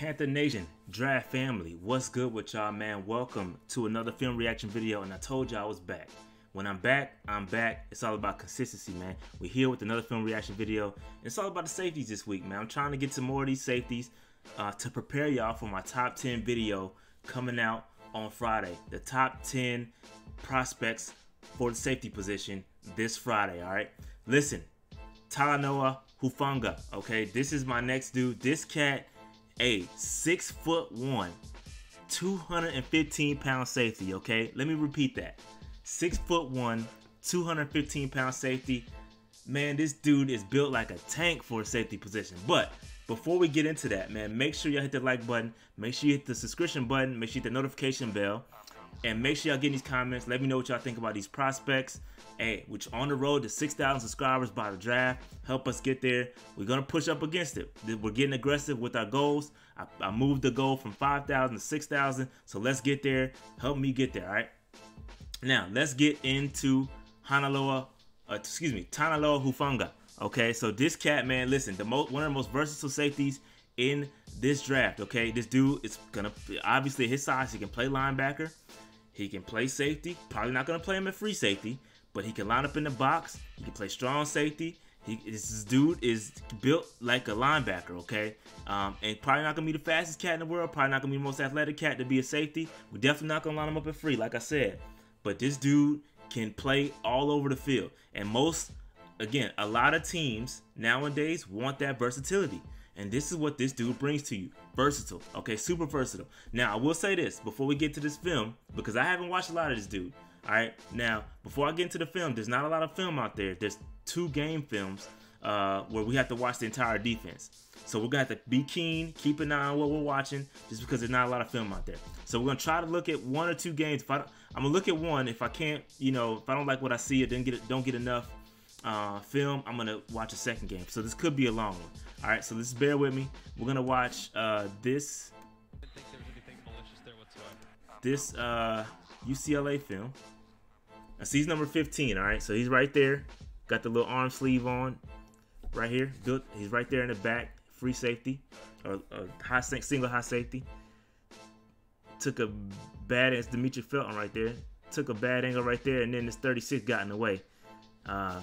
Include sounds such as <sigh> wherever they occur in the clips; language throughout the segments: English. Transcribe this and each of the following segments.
Panther Nation, Draft Family, what's good with y'all, man? Welcome to another film reaction video, and I told y'all I was back. When I'm back, I'm back. It's all about consistency, man. We're here with another film reaction video. It's all about the safeties this week, man. I'm trying to get some more of these safeties uh, to prepare y'all for my top 10 video coming out on Friday. The top 10 prospects for the safety position this Friday, all right? Listen, Talanoa Hufanga, okay? This is my next dude. This cat, a six foot one, 215 pound safety, okay? Let me repeat that. Six foot one, 215 pound safety. Man, this dude is built like a tank for a safety position. But before we get into that, man, make sure y'all hit the like button. Make sure you hit the subscription button. Make sure you hit the notification bell. And make sure y'all get these comments. Let me know what y'all think about these prospects. Hey, which on the road to 6,000 subscribers by the draft. Help us get there. We're going to push up against it. We're getting aggressive with our goals. I, I moved the goal from 5,000 to 6,000. So let's get there. Help me get there, all right? Now, let's get into Hanaloa, uh, excuse me, Tanaloa Hufanga. Okay, so this cat, man, listen, the most one of the most versatile safeties in this draft. Okay, this dude is gonna obviously his size. He can play linebacker. He can play safety. Probably not gonna play him at free safety, but he can line up in the box. He can play strong safety. He, this dude is built like a linebacker, okay? Um, and probably not gonna be the fastest cat in the world. Probably not gonna be the most athletic cat to be a safety. We're definitely not gonna line him up at free, like I said. But this dude can play all over the field, and most, again, a lot of teams nowadays want that versatility. And this is what this dude brings to you. Versatile. Okay, super versatile. Now, I will say this before we get to this film, because I haven't watched a lot of this dude. Alright, now, before I get into the film, there's not a lot of film out there. There's two game films uh, where we have to watch the entire defense. So we're gonna have to be keen, keep an eye on what we're watching, just because there's not a lot of film out there. So we're gonna try to look at one or two games. If I, I'm gonna look at one. If I can't, you know, if I don't like what I see or didn't get don't get enough uh, film, I'm gonna watch a second game. So this could be a long one. All right, so let's bear with me. We're gonna watch uh, this this uh, UCLA film. Now, see, he's number 15. All right, so he's right there. Got the little arm sleeve on, right here. Good. He's right there in the back, free safety, or, high single high safety. Took a bad as Demetric Felton right there. Took a bad angle right there, and then this 36 got in the way. Uh,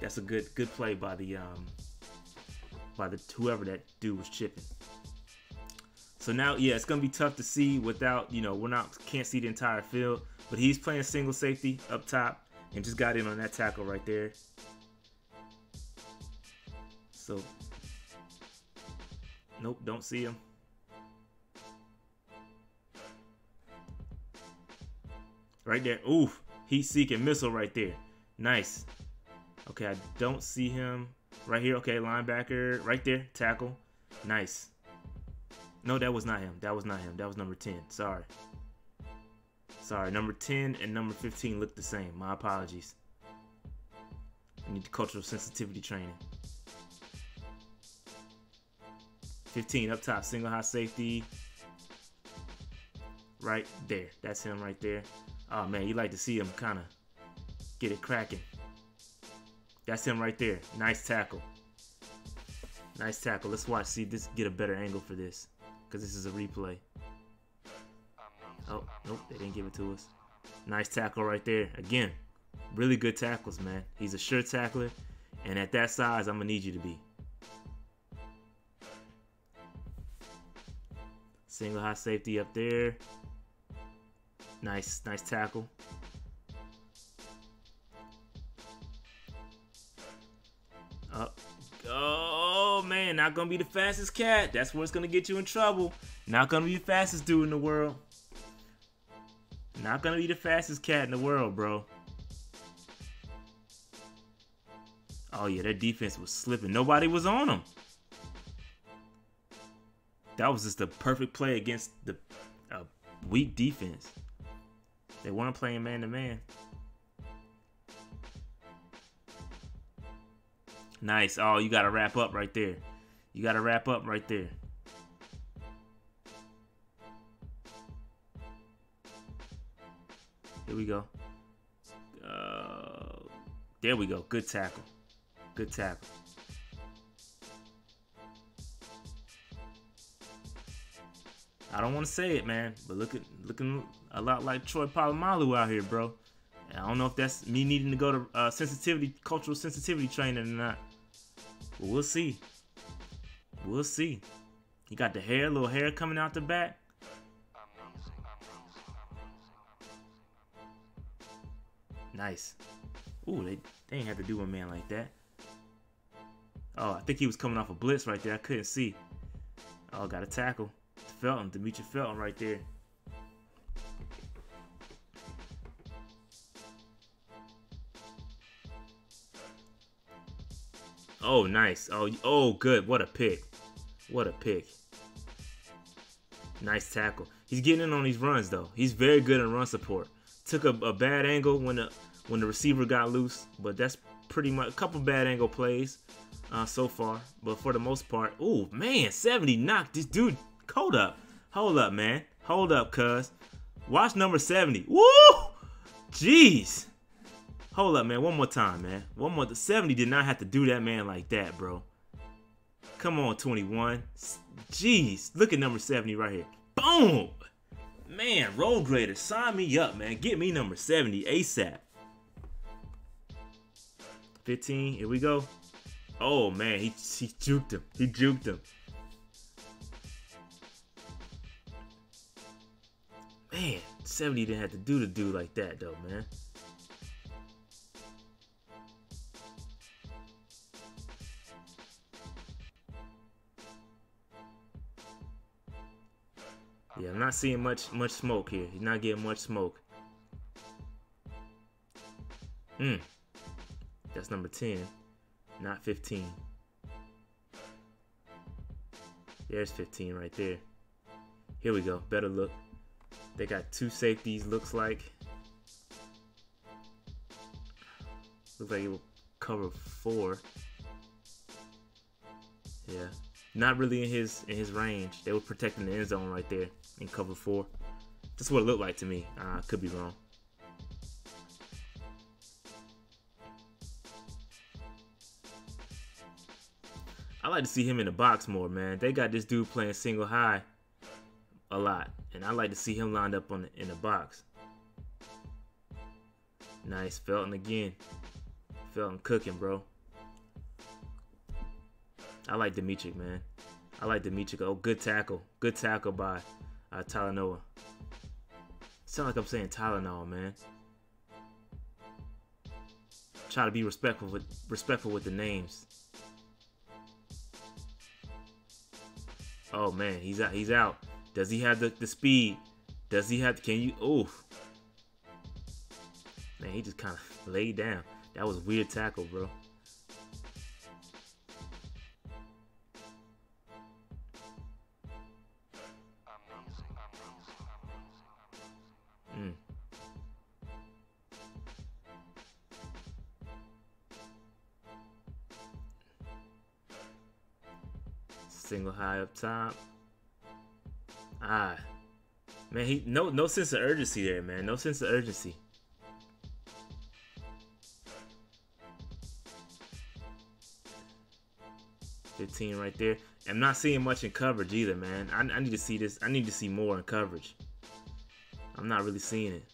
that's a good good play by the um, by the whoever that dude was chipping. So now, yeah, it's gonna be tough to see without, you know, we're not can't see the entire field. But he's playing single safety up top and just got in on that tackle right there. So, nope, don't see him. Right there. Oof, heat seeking missile right there. Nice. Okay, I don't see him. Right here, okay, linebacker, right there, tackle. Nice. No, that was not him. That was not him. That was number 10. Sorry. Sorry, number 10 and number 15 look the same. My apologies. I need the cultural sensitivity training. 15 up top, single high safety. Right there. That's him right there. Oh man, you like to see him kind of get it cracking. That's him right there. Nice tackle. Nice tackle. Let's watch. See this. Get a better angle for this, because this is a replay. Oh, nope, they didn't give it to us. Nice tackle right there. Again, really good tackles, man. He's a sure tackler, and at that size, I'm gonna need you to be. Single high safety up there. Nice, nice tackle. Up. Oh man, not gonna be the fastest cat. That's what's gonna get you in trouble. Not gonna be the fastest dude in the world. Not gonna be the fastest cat in the world, bro. Oh yeah, their defense was slipping. Nobody was on them. That was just the perfect play against the uh, weak defense. They weren't playing man to man. Nice. Oh, you got to wrap up right there. You got to wrap up right there. Here we go. Uh, there we go. Good tackle. Good tackle. I don't want to say it, man, but look at looking a lot like Troy Polamalu out here, bro. And I don't know if that's me needing to go to uh, sensitivity, cultural sensitivity training or not. We'll see. We'll see. He got the hair, little hair coming out the back. Nice. Ooh, they, they ain't have to do a man like that. Oh, I think he was coming off a blitz right there. I couldn't see. Oh, got a tackle. Felton, Demetri Felton right there. Oh, nice. Oh, oh, good. What a pick. What a pick. Nice tackle. He's getting in on these runs though. He's very good in run support. Took a, a bad angle when the when the receiver got loose, but that's pretty much a couple bad angle plays uh, so far. But for the most part, oh man, 70 knocked this dude. Hold up, hold up, man, hold up, cuz. Watch number 70. Woo! Jeez. Hold up, man. One more time, man. One more. The 70 did not have to do that man like that, bro. Come on, 21. Jeez. Look at number 70 right here. Boom. Man, road grader, sign me up, man. Get me number 70 ASAP. 15, here we go. Oh, man, he, he juked him. He juked him. Man, 70 didn't have to do the dude like that, though, man. Seeing much much smoke here. He's not getting much smoke. Hmm. That's number 10, not 15. There's 15 right there. Here we go. Better look. They got two safeties, looks like. Looks like it will cover four. Yeah. Not really in his in his range. They were protecting the end zone right there in cover four. That's what it looked like to me. I uh, could be wrong. I like to see him in the box more, man. They got this dude playing single high a lot, and I like to see him lined up on the, in the box. Nice, Felton again. Felton cooking, bro. I like Demetric, man. I like Demetric. Oh, good tackle. Good tackle by uh, Talanoa. Sound like I'm saying Tylenol, man. Try to be respectful with respectful with the names. Oh man, he's out. He's out. Does he have the, the speed? Does he have? Can you? Oh, man, he just kind of <laughs> laid down. That was weird tackle, bro. Single high up top. Ah. Man, he no no sense of urgency there, man. No sense of urgency. Fifteen right there. I'm not seeing much in coverage either, man. I, I need to see this. I need to see more in coverage. I'm not really seeing it.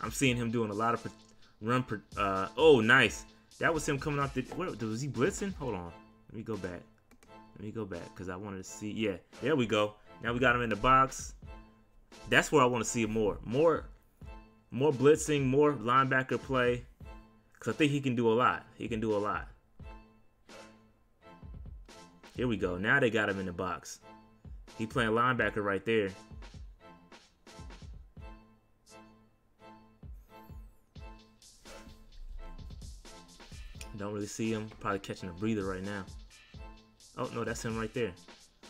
I'm seeing him doing a lot of run. Uh, oh, nice. That was him coming off the. What was he blitzing? Hold on. Let me go back. Let me go back because I wanted to see. Yeah, there we go. Now we got him in the box. That's where I want to see more. More more blitzing, more linebacker play. Because I think he can do a lot. He can do a lot. Here we go. Now they got him in the box. He playing linebacker right there. Don't really see him. Probably catching a breather right now. Oh no, that's him right there.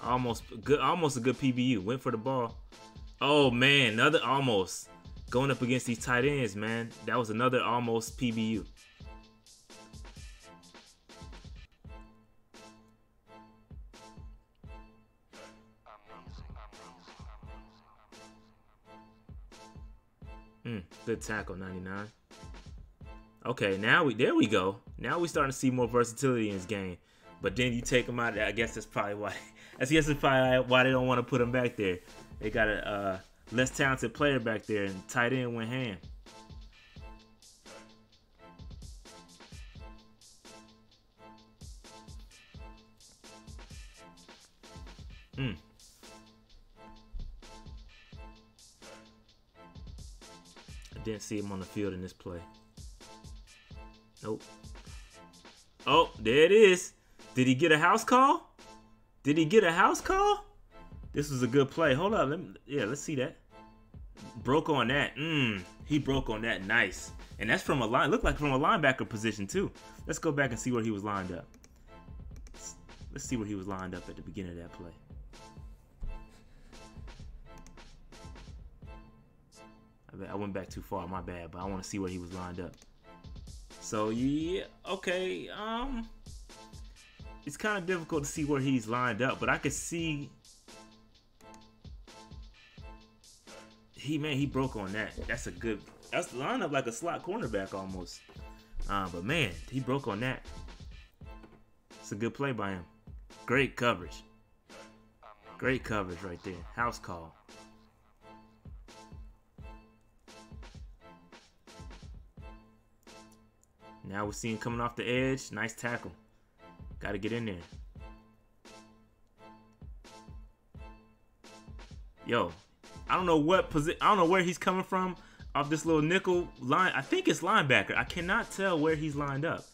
Almost good, almost a good PBU. Went for the ball. Oh man, another almost going up against these tight ends, man. That was another almost PBU. Mm, good tackle, 99. Okay, now we there we go. Now we starting to see more versatility in his game. But then you take him out. I guess that's probably why. <laughs> I guess that's probably why they don't want to put him back there. They got a uh, less talented player back there, and tight end went ham. Hmm. I didn't see him on the field in this play. Nope. Oh, there it is. Did he get a house call? Did he get a house call? This was a good play. Hold up. Let me, yeah, let's see that. Broke on that. Mmm. He broke on that. Nice. And that's from a line. Looked like from a linebacker position too. Let's go back and see where he was lined up. Let's see where he was lined up at the beginning of that play. I went back too far. My bad. But I want to see where he was lined up. So yeah, okay. Um, it's kind of difficult to see where he's lined up, but I could see he man he broke on that. That's a good. That's lined up like a slot cornerback almost. Uh, but man, he broke on that. It's a good play by him. Great coverage. Great coverage right there. House call. Now we're seeing coming off the edge. Nice tackle. Got to get in there. Yo, I don't know what position. I don't know where he's coming from off this little nickel line. I think it's linebacker. I cannot tell where he's lined up.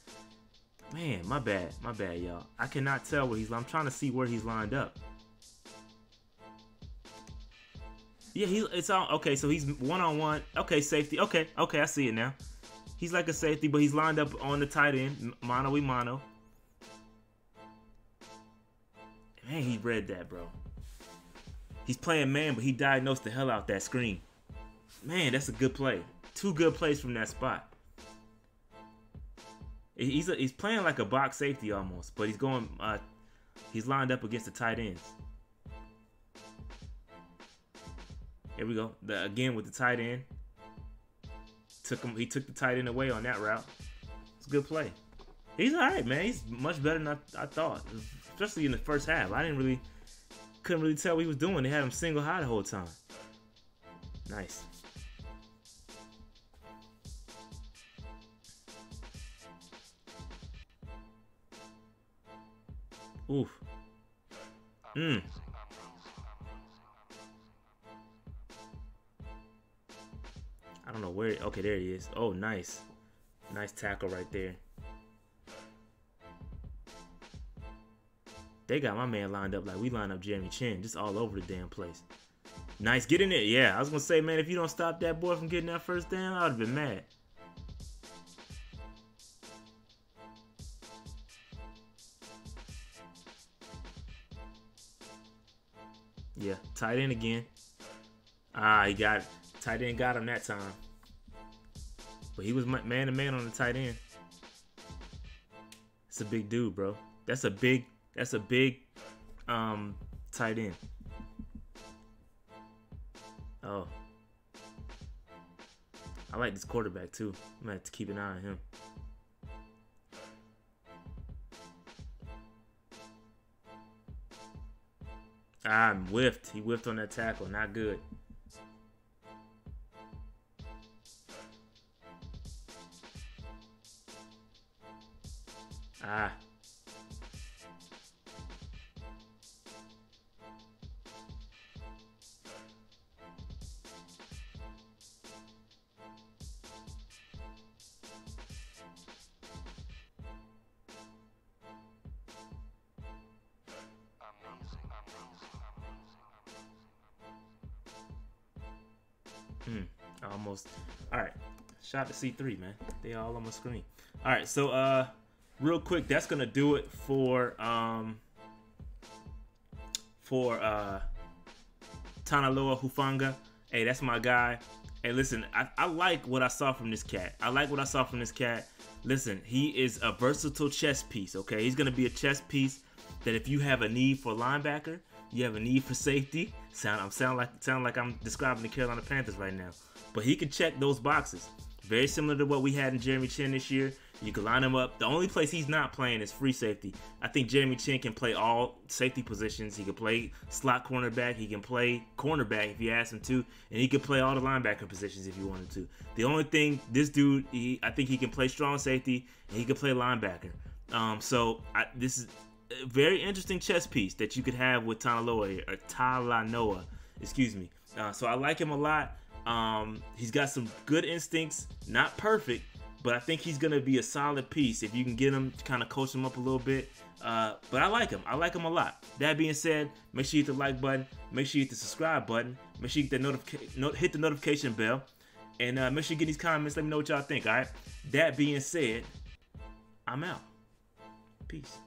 Man, my bad. My bad, y'all. I cannot tell where he's. I'm trying to see where he's lined up. Yeah, he. It's all okay. So he's one on one. Okay, safety. Okay, okay. I see it now. He's like a safety, but he's lined up on the tight end, mano we mano. Man, he read that, bro. He's playing man, but he diagnosed the hell out that screen. Man, that's a good play. Two good plays from that spot. He's a, he's playing like a box safety almost, but he's going. Uh, he's lined up against the tight ends. Here we go. The, again with the tight end. Took him. He took the tight end away on that route. It's a good play. He's all right, man. He's much better than I, I thought, especially in the first half. I didn't really, couldn't really tell what he was doing. They had him single high the whole time. Nice. Oof. Mmm. I don't know where. Okay, there he is. Oh, nice. Nice tackle right there. They got my man lined up like we line up Jeremy Chinn, just all over the damn place. Nice, get in there. Yeah, I was gonna say, man, if you don't stop that boy from getting that first down, I would have been mad. Yeah, tight end again. Ah, he got it. Tight end got him that time. But he was man to man on the tight end. It's a big dude, bro. That's a big. That's a big um, tight end. Oh. I like this quarterback too. I'm gonna have to keep an eye on him. Ah, whiffed. He whiffed on that tackle. Not good. Ah. Hmm. Almost. All right. Shot to C3, man. They all on my screen. All right. So, uh, real quick, that's gonna do it for um for uh Talanoa Hufanga. Hey, that's my guy. Hey, listen, I, I like what I saw from this cat. I like what I saw from this cat. Listen, he is a versatile chess piece, okay? He's gonna be a chess piece that if you have a need for linebacker, you have a need for safety. Sound I'm sound like sound like I'm describing the Carolina Panthers right now. But he can check those boxes. Very similar to what we had in Jeremy Chinn this year. You can line him up. The only place he's not playing is free safety. I think Jeremy Chinn can play all safety positions. He can play slot cornerback. He can play cornerback if you ask him to, and he can play all the linebacker positions if you wanted to. The only thing this dude, he, I think he can play strong safety and he can play linebacker. Um, so I, this is very interesting chess piece that you could have with Talanoa or Talanoa, excuse me. Uh, so I like him a lot. Um, he's got some good instincts, not perfect, but I think he's gonna be a solid piece if you can get him to kind of coach him up a little bit. Uh, but I like him. I like him a lot. That being said, make sure you hit the like button. Make sure you hit the subscribe button. Make sure you hit the, hit the notification bell. And uh, make sure you get these comments. Let me know what y'all think, all right? That being said, I'm out. Peace.